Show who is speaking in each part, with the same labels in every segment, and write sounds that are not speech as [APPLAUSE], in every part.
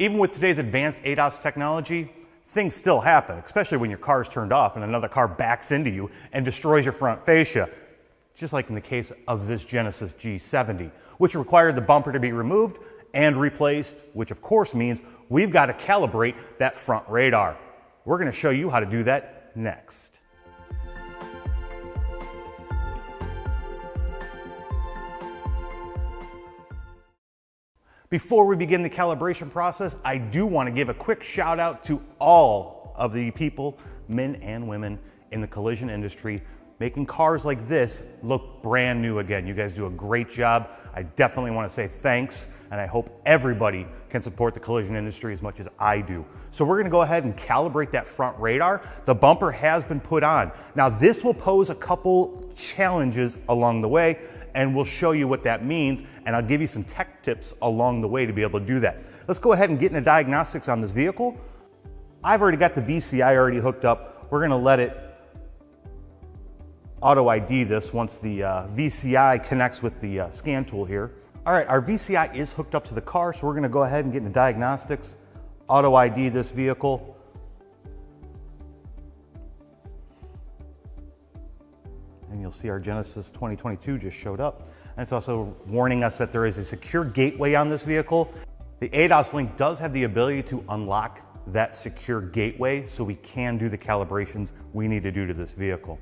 Speaker 1: Even with today's advanced ADAS technology, things still happen, especially when your car is turned off and another car backs into you and destroys your front fascia, just like in the case of this Genesis G70, which required the bumper to be removed and replaced, which of course means we've got to calibrate that front radar. We're going to show you how to do that next. Before we begin the calibration process, I do want to give a quick shout out to all of the people, men and women, in the collision industry making cars like this look brand new again. You guys do a great job. I definitely want to say thanks, and I hope everybody can support the collision industry as much as I do. So we're going to go ahead and calibrate that front radar. The bumper has been put on. Now this will pose a couple challenges along the way, and we'll show you what that means, and I'll give you some tech tips along the way to be able to do that. Let's go ahead and get into diagnostics on this vehicle. I've already got the VCI already hooked up. We're gonna let it auto ID this once the uh, VCI connects with the uh, scan tool here. All right, our VCI is hooked up to the car, so we're gonna go ahead and get into diagnostics, auto ID this vehicle. You'll see our Genesis 2022 just showed up. And it's also warning us that there is a secure gateway on this vehicle. The ADASLink does have the ability to unlock that secure gateway so we can do the calibrations we need to do to this vehicle.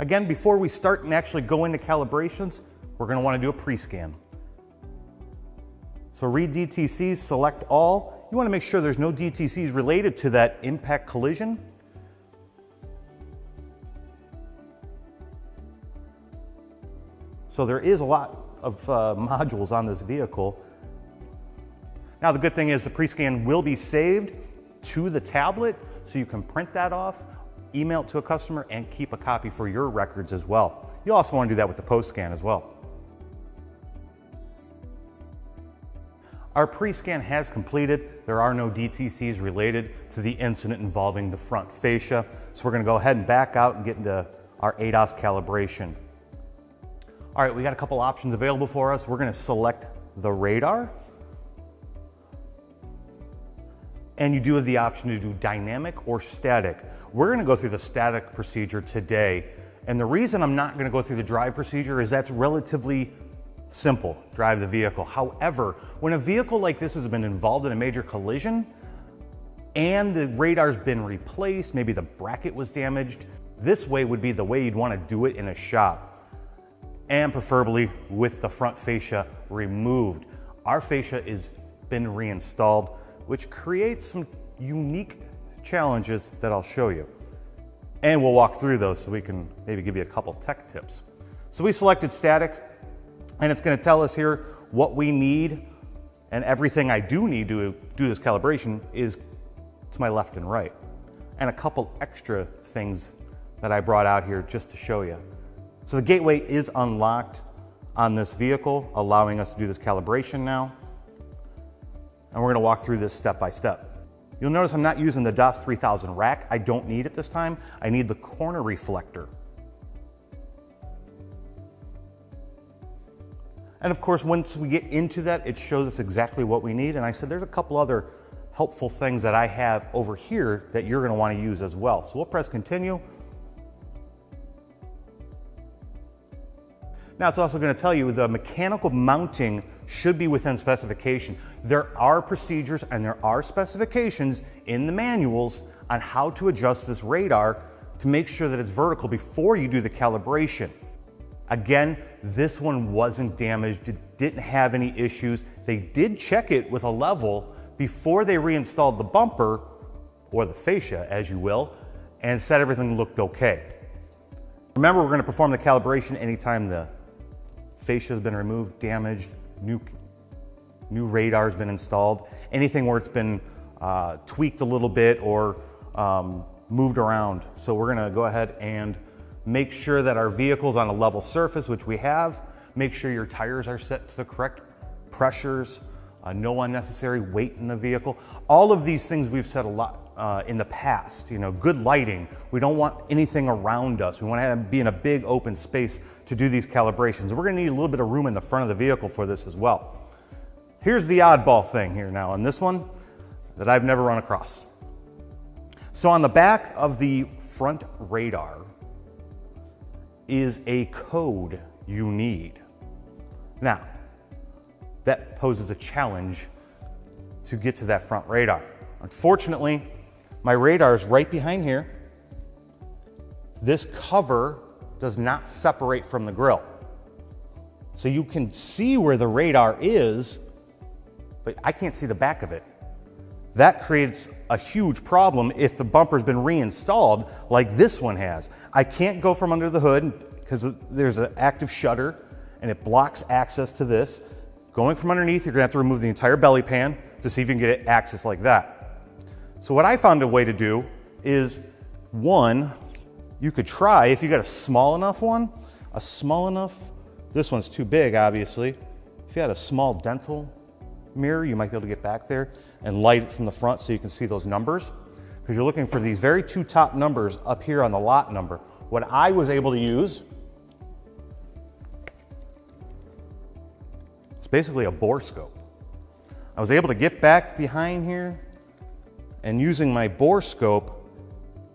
Speaker 1: Again, before we start and actually go into calibrations, we're gonna to want to do a pre-scan. So read DTCs, select all. You wanna make sure there's no DTCs related to that impact collision So there is a lot of uh, [LAUGHS] modules on this vehicle. Now the good thing is the pre-scan will be saved to the tablet so you can print that off, email it to a customer and keep a copy for your records as well. You also want to do that with the post scan as well. Our pre-scan has completed. There are no DTCs related to the incident involving the front fascia. So we're gonna go ahead and back out and get into our ADAS calibration. All right, we got a couple options available for us. We're gonna select the radar. And you do have the option to do dynamic or static. We're gonna go through the static procedure today. And the reason I'm not gonna go through the drive procedure is that's relatively simple, drive the vehicle. However, when a vehicle like this has been involved in a major collision and the radar's been replaced, maybe the bracket was damaged, this way would be the way you'd wanna do it in a shop and preferably with the front fascia removed. Our fascia has been reinstalled, which creates some unique challenges that I'll show you. And we'll walk through those so we can maybe give you a couple tech tips. So we selected static, and it's gonna tell us here what we need, and everything I do need to do this calibration is to my left and right. And a couple extra things that I brought out here just to show you. So the gateway is unlocked on this vehicle, allowing us to do this calibration now. And we're gonna walk through this step by step. You'll notice I'm not using the DAS 3000 rack. I don't need it this time. I need the corner reflector. And of course, once we get into that, it shows us exactly what we need. And I said, there's a couple other helpful things that I have over here that you're gonna wanna use as well. So we'll press continue. Now it's also going to tell you the mechanical mounting should be within specification. There are procedures and there are specifications in the manuals on how to adjust this radar to make sure that it's vertical before you do the calibration. Again, this one wasn't damaged, it didn't have any issues. They did check it with a level before they reinstalled the bumper, or the fascia as you will, and said everything looked okay. Remember, we're going to perform the calibration anytime the fascia has been removed, damaged, new, new radar has been installed, anything where it's been uh, tweaked a little bit or um, moved around. So we're gonna go ahead and make sure that our vehicle's on a level surface, which we have. Make sure your tires are set to the correct pressures, uh, no unnecessary weight in the vehicle. All of these things we've said a lot uh, in the past. You know, good lighting. We don't want anything around us. We want to be in a big open space to do these calibrations. We're going to need a little bit of room in the front of the vehicle for this as well. Here's the oddball thing here now on this one that I've never run across. So on the back of the front radar is a code you need. Now, that poses a challenge to get to that front radar. Unfortunately, my radar is right behind here. This cover does not separate from the grill. So you can see where the radar is, but I can't see the back of it. That creates a huge problem if the bumper's been reinstalled like this one has. I can't go from under the hood because there's an active shutter and it blocks access to this. Going from underneath, you're gonna have to remove the entire belly pan to see if you can get it access like that. So what I found a way to do is one, you could try if you got a small enough one, a small enough, this one's too big obviously. If you had a small dental mirror, you might be able to get back there and light it from the front so you can see those numbers. Because you're looking for these very two top numbers up here on the lot number. What I was able to use it's basically a bore scope. I was able to get back behind here and using my bore scope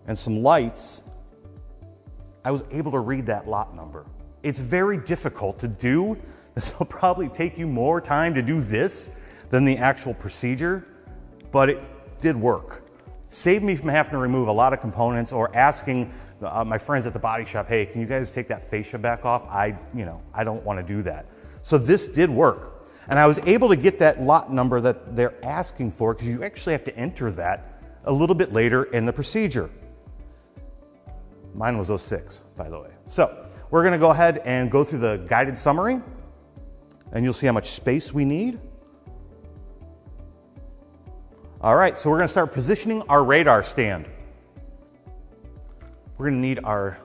Speaker 1: and some lights, I was able to read that lot number. It's very difficult to do. [LAUGHS] This will probably take you more time to do this than the actual procedure, but it did work. Saved me from having to remove a lot of components or asking uh, my friends at the body shop, hey, can you guys take that fascia back off? I, you know, I don't want to do that. So this did work. And I was able to get that lot number that they're asking for because you actually have to enter that a little bit later in the procedure. Mine was 06, by the way. So we're going to go ahead and go through the guided summary and you'll see how much space we need. All right, so we're gonna start positioning our radar stand. We're gonna need our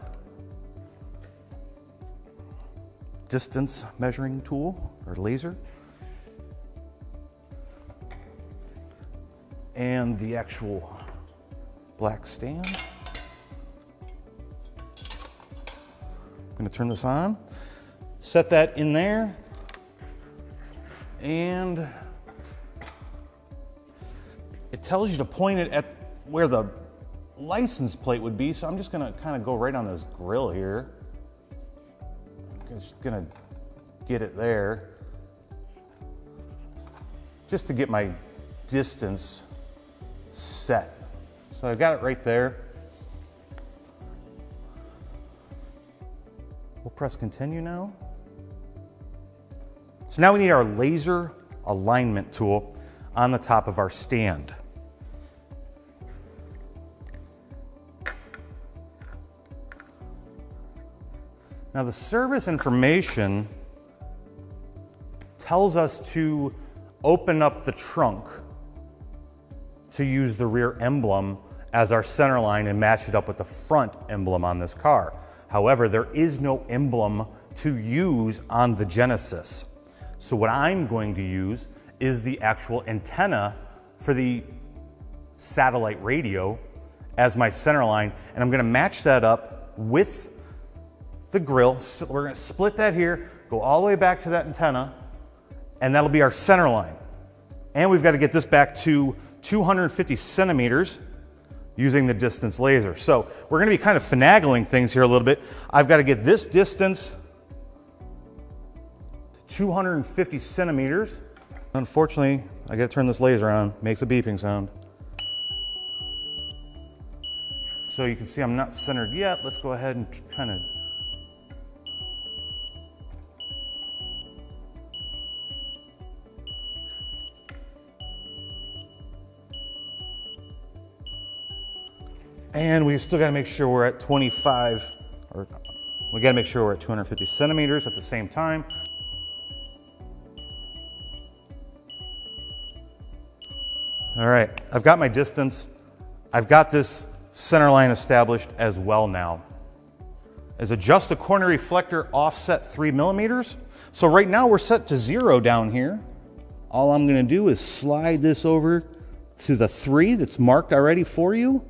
Speaker 1: distance measuring tool or laser and the actual black stand. I'm gonna turn this on, set that in there, and it tells you to point it at where the license plate would be. So I'm just gonna kind of go right on this grill here. I'm just gonna get it there. Just to get my distance set. So I've got it right there. We'll press continue now. So now we need our laser alignment tool on the top of our stand. Now, the service information tells us to open up the trunk to use the rear emblem as our center line and match it up with the front emblem on this car. However, there is no emblem to use on the Genesis. So what I'm going to use is the actual antenna for the satellite radio as my center line, and I'm gonna match that up with the grill. So We're gonna split that here, go all the way back to that antenna, and that'll be our center line. And we've got to get this back to 250 centimeters using the distance laser. So we're gonna be kind of finagling things here a little bit. I've got to get this distance to 250 centimeters. Unfortunately, I gotta turn this laser on, makes a beeping sound. So you can see I'm not centered yet. Let's go ahead and kind of And we still gotta make sure we're at 25, or we gotta make sure we're at 250 centimeters at the same time. All right, I've got my distance. I've got this center line established as well now. Is adjust the corner reflector offset three millimeters. So right now we're set to zero down here. All I'm gonna do is slide this over to the three that's marked already for you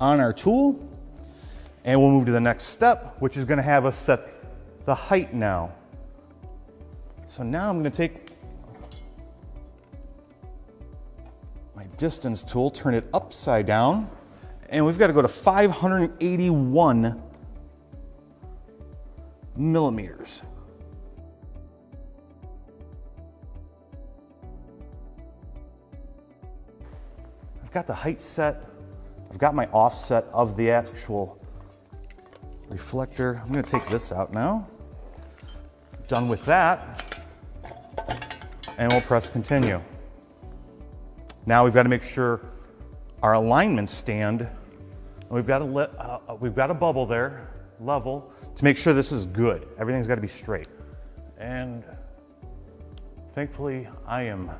Speaker 1: on our tool. And we'll move to the next step, which is gonna have us set the height now. So now I'm gonna take my distance tool, turn it upside down, and we've gotta to go to 581 millimeters. I've got the height set. I've got my offset of the actual reflector. I'm to take this out now. Done with that. And we'll press continue. Now we've got to make sure our alignments stand. We've got, a uh, we've got a bubble there, level, to make sure this is good. Everything's got to be straight. And thankfully, I am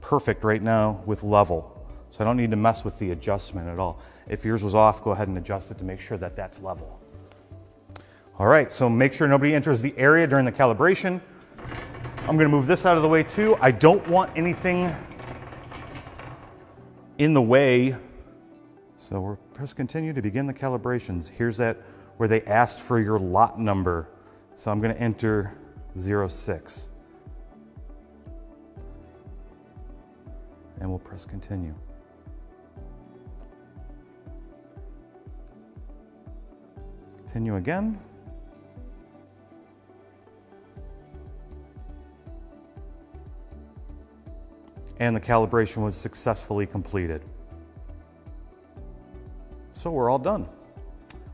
Speaker 1: perfect right now with level. So I don't need to mess with the adjustment at all. If yours was off, go ahead and adjust it to make sure that that's level. All right, so make sure nobody enters the area during the calibration. I'm gonna move this out of the way too. I don't want anything in the way. So we'll press continue to begin the calibrations. Here's that where they asked for your lot number. So I'm gonna enter 06. And we'll press continue. Continue again. And the calibration was successfully completed. So we're all done.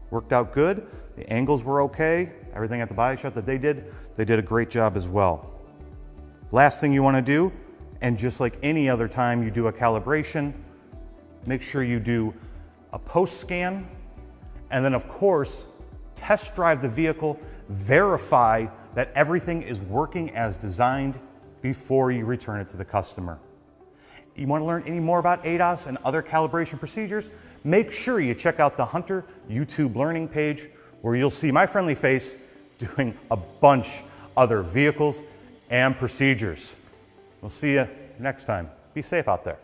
Speaker 1: Worked out good. The angles were okay. Everything at the body shop that they did, they did a great job as well. Last thing you want to do, and just like any other time you do a calibration, make sure you do a post scan, and then of course, test drive the vehicle, verify that everything is working as designed before you return it to the customer. You want to learn any more about ADAS and other calibration procedures? Make sure you check out the Hunter YouTube learning page where you'll see my friendly face doing a bunch other vehicles and procedures. We'll see you next time. Be safe out there.